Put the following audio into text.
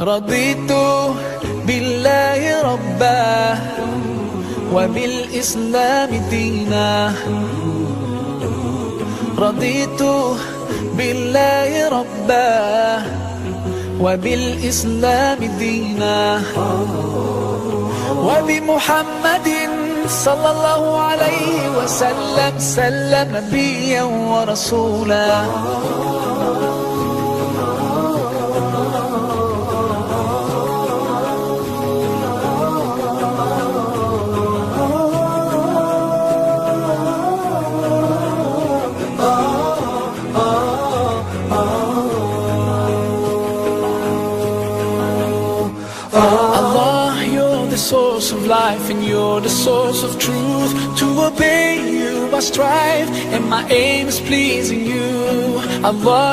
رضيت بالله ربا وبالإسلام دينا. رضيت بالله ربا وبالإسلام دينا. وبمحمد صلى الله عليه وسلم سلم نبيا ورسولا. Allah, you're the source of life and you're the source of truth. To obey you I strive and my aim is pleasing you. Allah